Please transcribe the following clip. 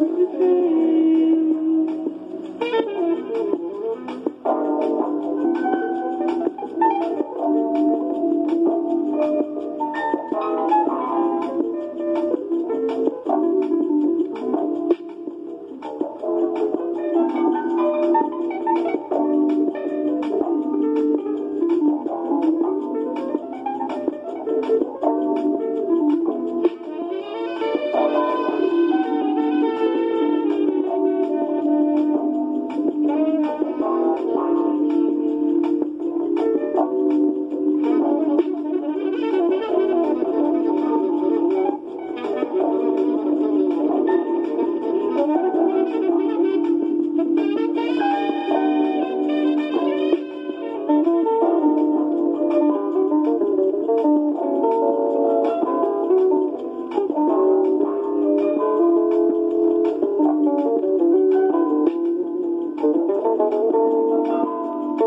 You.